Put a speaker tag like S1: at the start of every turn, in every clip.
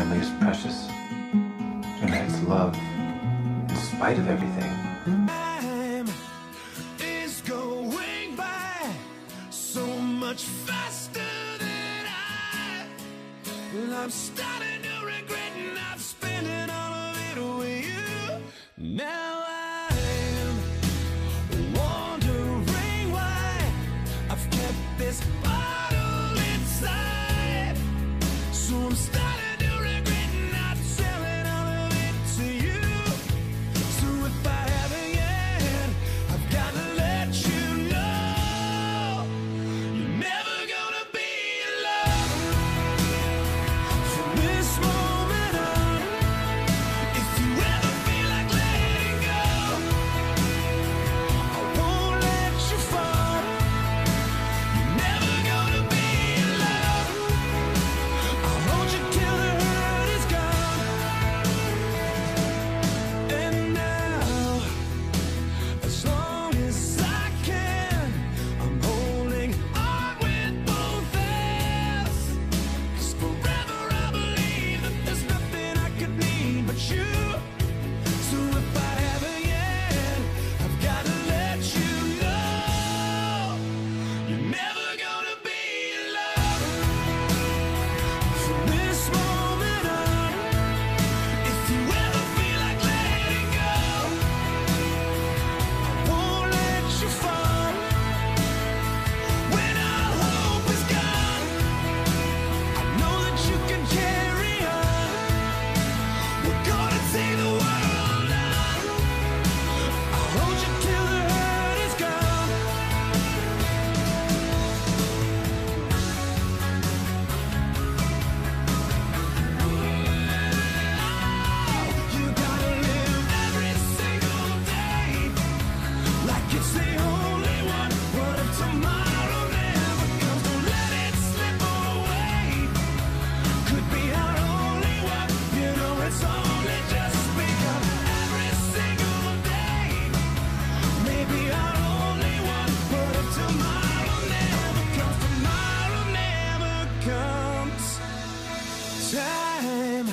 S1: family is precious. And that it's love in spite of everything.
S2: Time is going by so much faster than I. I'm starting to regret not spending all of it with you. Now this bottle inside. So I'm starting. comes. Time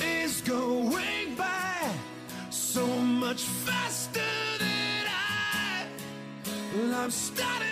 S2: is going by so much faster than I. I'm starting.